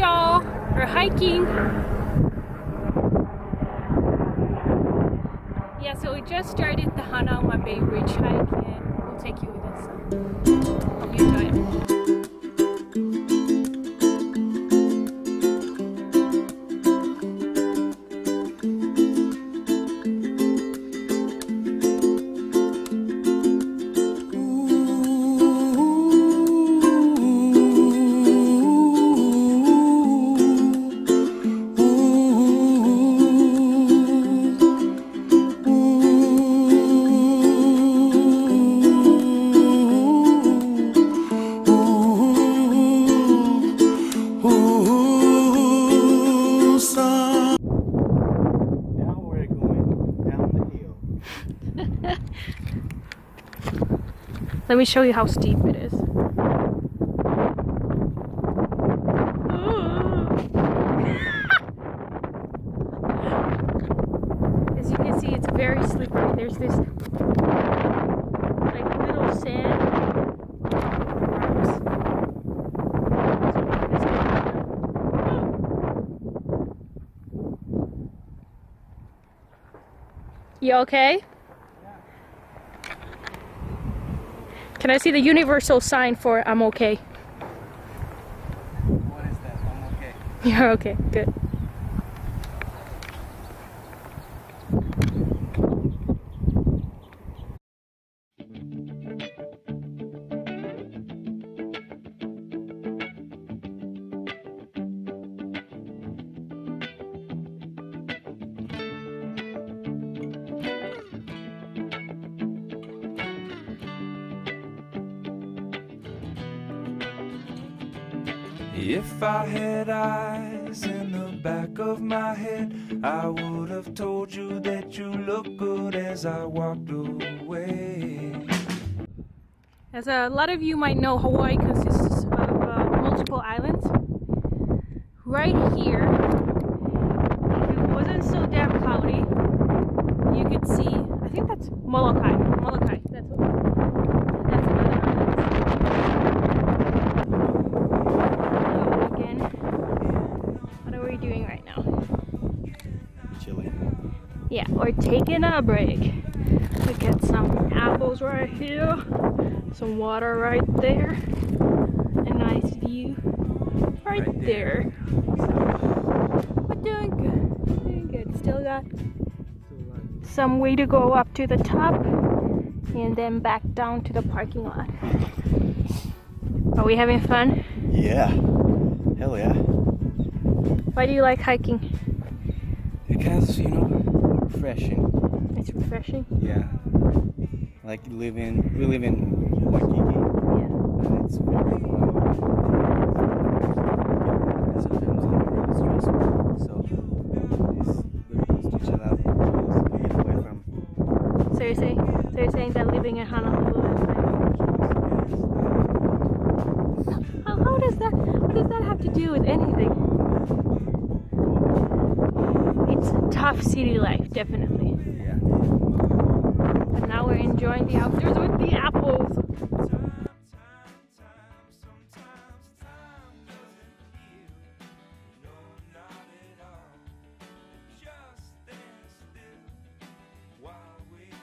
y'all. We're hiking. Yeah, so we just started the Hanauma Bay Ridge hike and we'll take you with us. Let me show you how steep it is. As you can see, it's very slippery. There's this like little sand rocks. You okay? Can I see the universal sign for I'm okay? What is that? I'm okay. You're okay, good. If I had eyes in the back of my head, I would have told you that you look good as I walked away. As a lot of you might know, Hawaii consists of uh, multiple islands. Right here, if it wasn't so damn cloudy, you could see, I think that's Molokai. Molokai, that's what, that's another island. Hello again. What are we doing right now? Chilling. Yeah, we're taking a break. We at some apples right here, some water right there, a nice view right, Right there. there. We're doing good, doing good. Still got some way to go up to the top and then back down to the parking lot. Are we having fun? Yeah. Hell yeah. Why do you like hiking? Because, you know, refreshing. It's refreshing. Yeah. Like living, we live in Waikiki. Yeah. And it's very, uh, sometimes really stressful. So, it's good to chill out, get away from So you're saying, so you're saying that living in Honolulu is like How, how does that what does that have to do with anything? City life, definitely. Yeah. But now we're enjoying the outdoors with the apples.